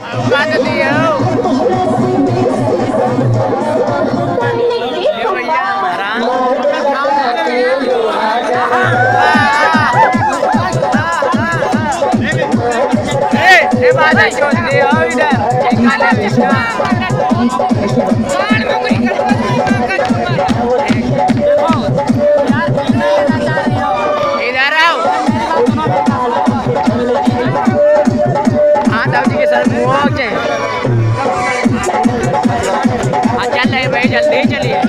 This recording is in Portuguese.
Hey, everybody, you're the order. Take a look at sir मुआक जे हाँ, चल रहे भाई जल्दी चलिए।